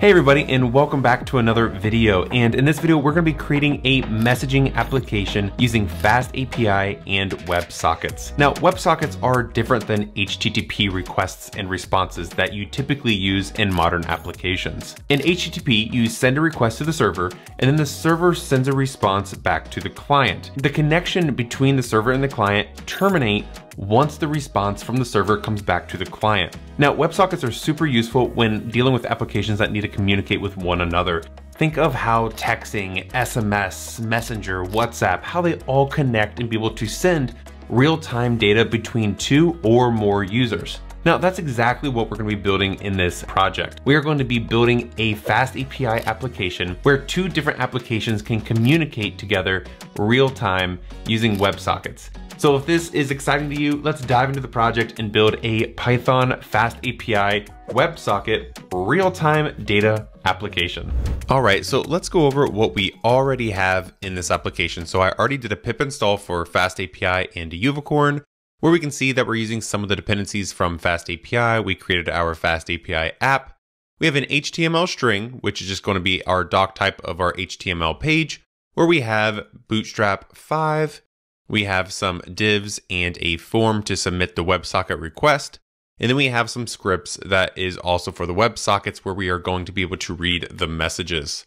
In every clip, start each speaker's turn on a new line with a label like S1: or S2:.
S1: Hey everybody and welcome back to another video and in this video we're going to be creating a messaging application using FastAPI and WebSockets. Now WebSockets are different than HTTP requests and responses that you typically use in modern applications. In HTTP you send a request to the server and then the server sends a response back to the client. The connection between the server and the client terminate once the response from the server comes back to the client. Now, WebSockets are super useful when dealing with applications that need to communicate with one another. Think of how texting, SMS, Messenger, WhatsApp, how they all connect and be able to send real-time data between two or more users. Now that's exactly what we're gonna be building in this project. We are going to be building a FastAPI application where two different applications can communicate together real time using WebSockets. So if this is exciting to you, let's dive into the project and build a Python FastAPI WebSocket real-time data application. All right, so let's go over what we already have in this application. So I already did a pip install for FastAPI and Uvicorn, where we can see that we're using some of the dependencies from FastAPI. We created our FastAPI app. We have an HTML string, which is just going to be our doc type of our HTML page, where we have Bootstrap 5, we have some divs and a form to submit the WebSocket request. And then we have some scripts that is also for the WebSockets where we are going to be able to read the messages.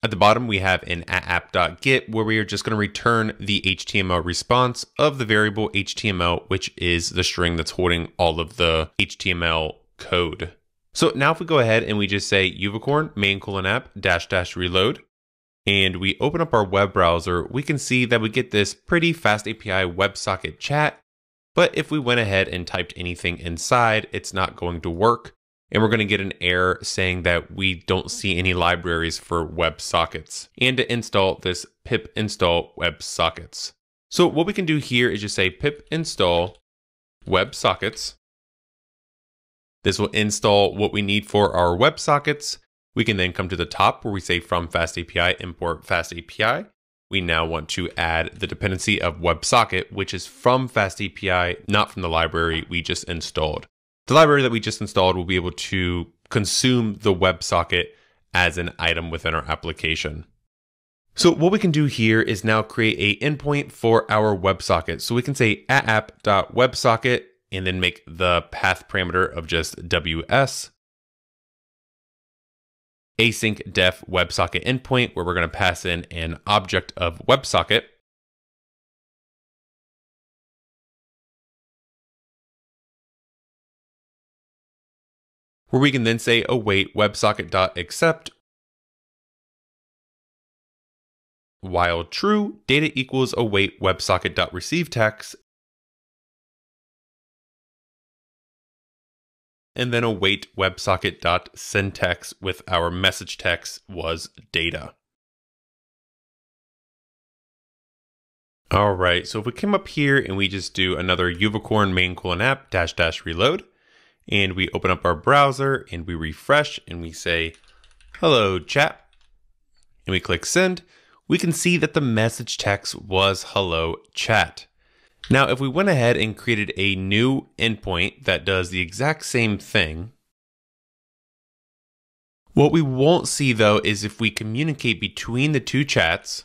S1: At the bottom, we have an app.get where we are just going to return the HTML response of the variable HTML, which is the string that's holding all of the HTML code. So now if we go ahead and we just say uvicorn main colon app dash dash reload, and we open up our web browser, we can see that we get this pretty FastAPI WebSocket chat. But if we went ahead and typed anything inside, it's not going to work. And we're going to get an error saying that we don't see any libraries for WebSockets. And to install this pip install WebSockets. So what we can do here is just say pip install WebSockets. This will install what we need for our WebSockets. We can then come to the top where we say from FastAPI import FastAPI. We now want to add the dependency of WebSocket, which is from FastAPI, not from the library we just installed. The library that we just installed will be able to consume the WebSocket as an item within our application. So what we can do here is now create a endpoint for our WebSocket. So we can say app.websocket and then make the path parameter of just WS async def WebSocket endpoint where we're going to pass in an object of WebSocket. Where we can then say oh, await WebSocket.accept while true, data equals oh, await WebSocket.receive text and then await WebSocket.sendText with our message text was data. All right, so if we come up here and we just do another Uvicorn main colon app dash dash reload, and we open up our browser and we refresh and we say, hello chat, and we click send, we can see that the message text was hello chat. Now, if we went ahead and created a new endpoint that does the exact same thing, what we won't see though is if we communicate between the two chats,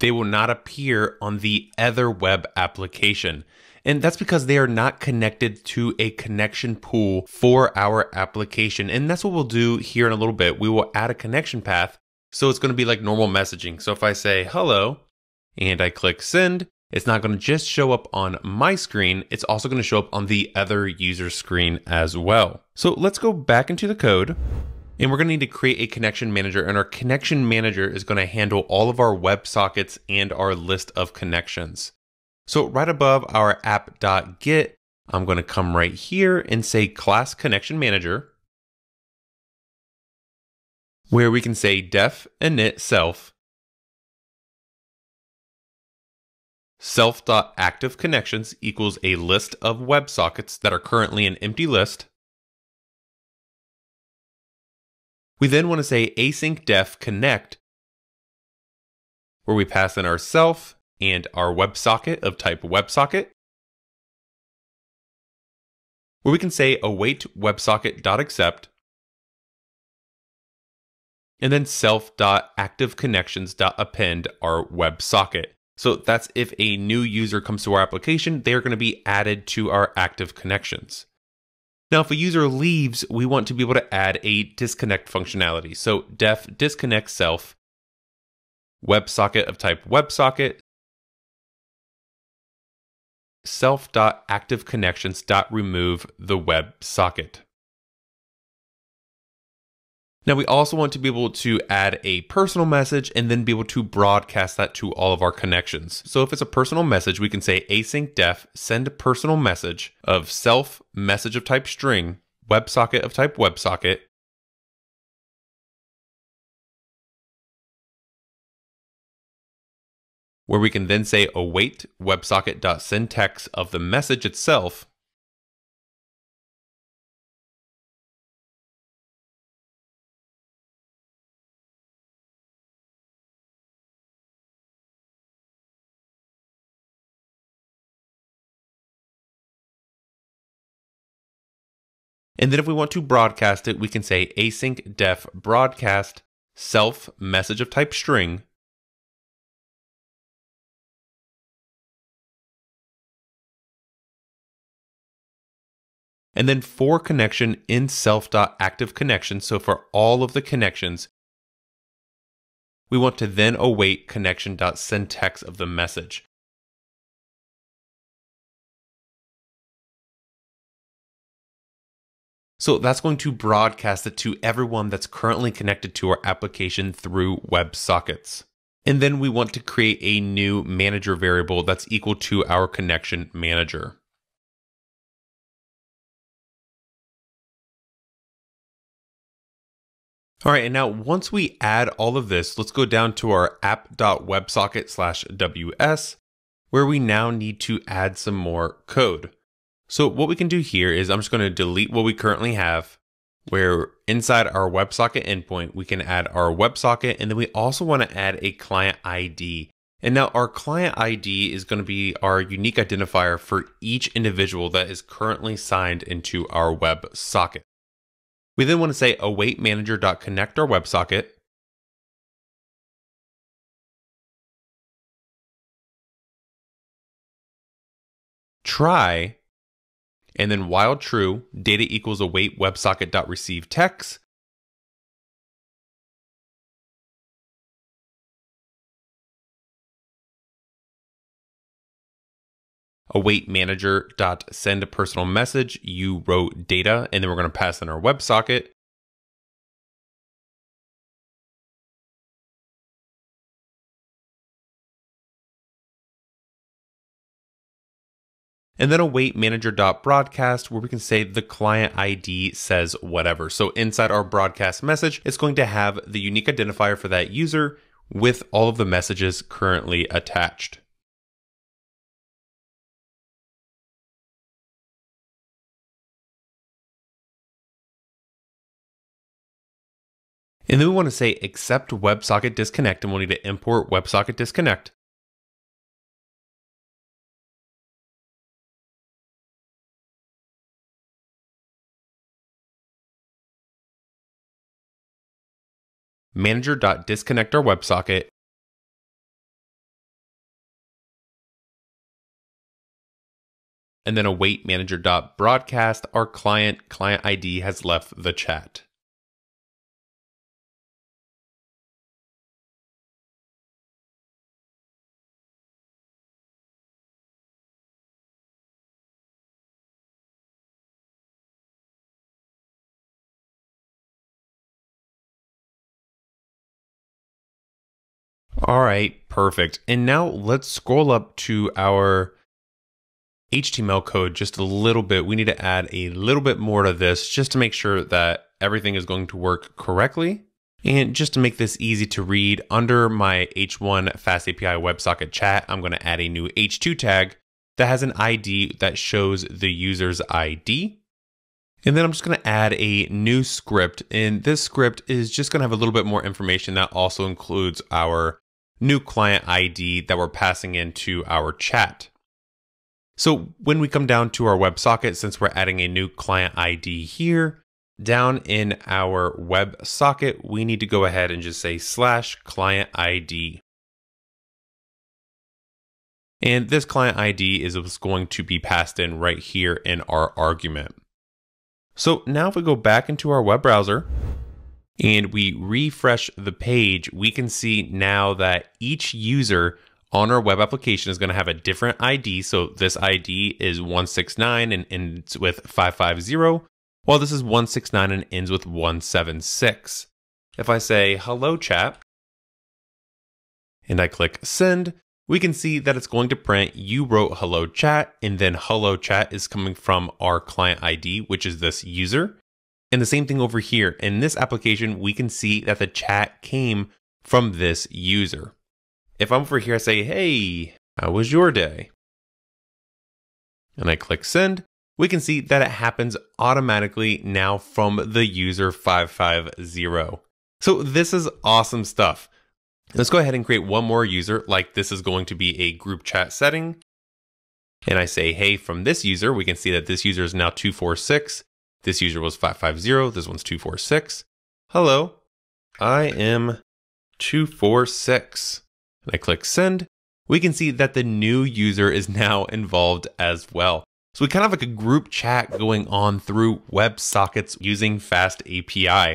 S1: they will not appear on the other web application. And that's because they are not connected to a connection pool for our application. And that's what we'll do here in a little bit. We will add a connection path. So it's going to be like normal messaging. So if I say hello and I click send, it's not going to just show up on my screen, it's also going to show up on the other user screen as well. So let's go back into the code and we're going to need to create a connection manager and our connection manager is going to handle all of our WebSockets and our list of connections. So right above our app.get, I'm going to come right here and say class connection manager where we can say def init self self.activeConnections equals a list of WebSockets that are currently an empty list. We then want to say async def connect, where we pass in our self and our WebSocket of type WebSocket, where we can say await WebSocket.accept, and then self.activeconnections.append our WebSocket. So that's if a new user comes to our application, they're going to be added to our active connections. Now, if a user leaves, we want to be able to add a disconnect functionality. So def disconnect self, WebSocket of type WebSocket, self.activeconnections.remove the WebSocket. Now we also want to be able to add a personal message and then be able to broadcast that to all of our connections. So if it's a personal message, we can say async def send personal message of self message of type string, WebSocket of type WebSocket, where we can then say await WebSocket.sendText of the message itself And then if we want to broadcast it, we can say async def broadcast self message of type string. And then for connection in self.active connection. So for all of the connections, we want to then await connection.sendText of the message. So that's going to broadcast it to everyone that's currently connected to our application through WebSockets. And then we want to create a new manager variable that's equal to our connection manager. All right, and now once we add all of this, let's go down to our app.websocket slash WS, where we now need to add some more code. So what we can do here is I'm just going to delete what we currently have where inside our WebSocket endpoint, we can add our WebSocket and then we also want to add a client ID. And now our client ID is going to be our unique identifier for each individual that is currently signed into our WebSocket. We then want to say await manager.connect our WebSocket. Try and then while true, data equals await WebSocket.receive text. await manager dot send personal message you wrote data and then we're going to pass in our WebSocket and then await manager.broadcast where we can say the client ID says whatever. So inside our broadcast message, it's going to have the unique identifier for that user with all of the messages currently attached. And then we want to say accept WebSocket disconnect and we'll need to import WebSocket disconnect. manager.disconnect our WebSocket, and then await manager.broadcast, our client client ID has left the chat. All right, perfect. And now let's scroll up to our HTML code just a little bit. We need to add a little bit more to this just to make sure that everything is going to work correctly. And just to make this easy to read, under my H1 FastAPI WebSocket chat, I'm going to add a new H2 tag that has an ID that shows the user's ID. And then I'm just going to add a new script. And this script is just going to have a little bit more information that also includes our new client ID that we're passing into our chat. So when we come down to our WebSocket, since we're adding a new client ID here, down in our WebSocket, we need to go ahead and just say slash client ID. And this client ID is what's going to be passed in right here in our argument. So now if we go back into our web browser and we refresh the page, we can see now that each user on our web application is going to have a different ID. So this ID is 169 and ends with 550, while this is 169 and ends with 176. If I say hello chat and I click send, we can see that it's going to print you wrote hello chat and then hello chat is coming from our client ID, which is this user. And the same thing over here. In this application, we can see that the chat came from this user. If I'm over here, I say, hey, how was your day? And I click send, we can see that it happens automatically now from the user 550. So this is awesome stuff. Let's go ahead and create one more user, like this is going to be a group chat setting. And I say, hey, from this user, we can see that this user is now 246. This user was 550. This one's 246. Hello, I am 246. And I click send. We can see that the new user is now involved as well. So we kind of have like a group chat going on through WebSockets using FastAPI.